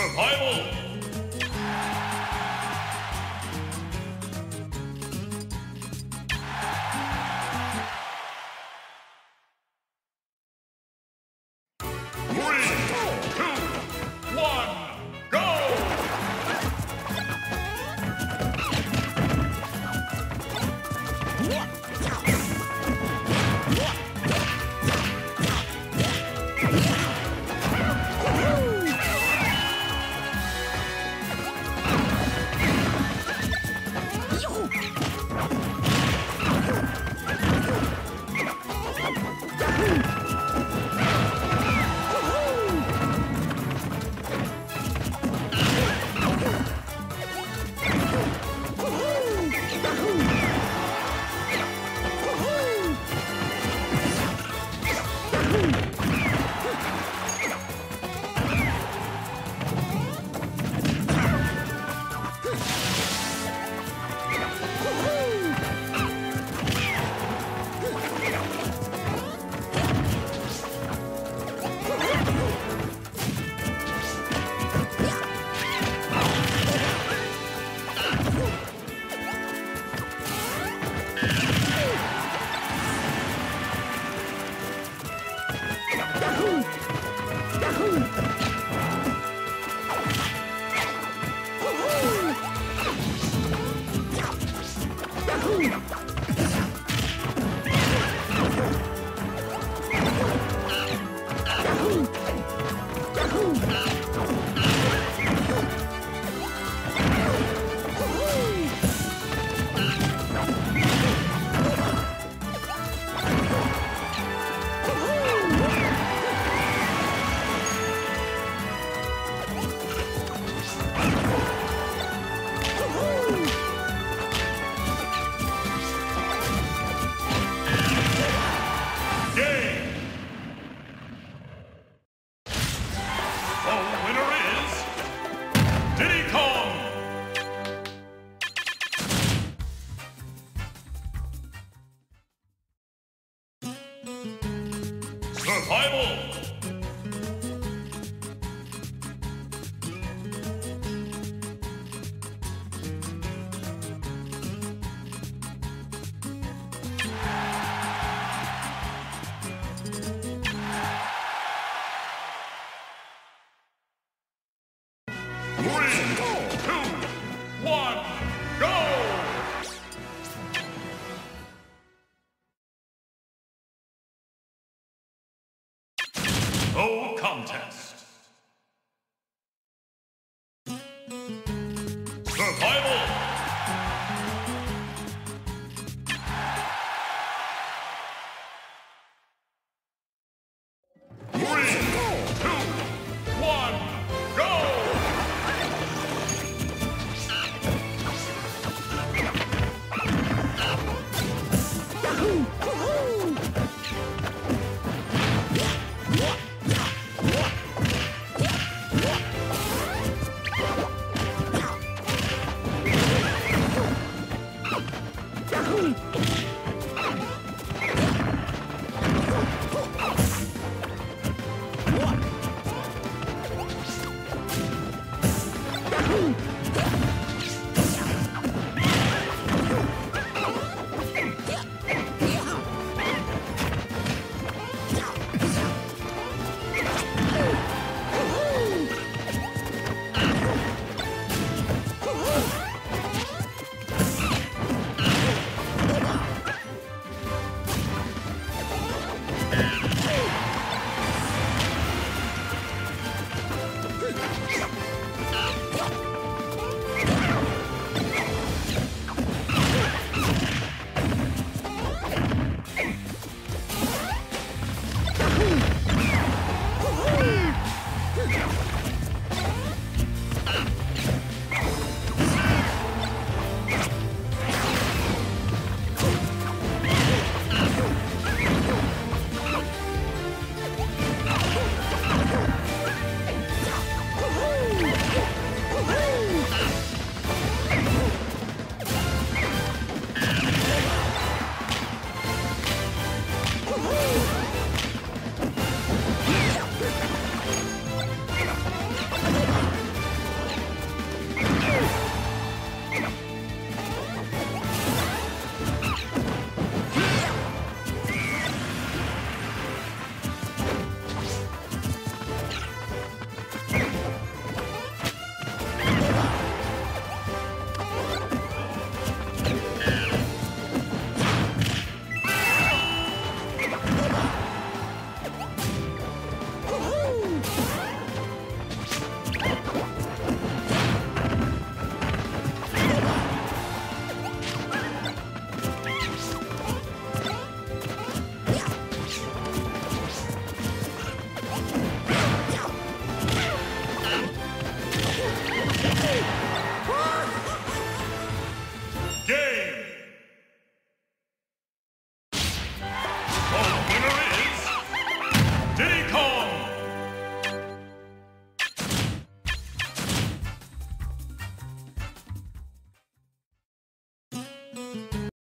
Survival! Game! Survival! No contest.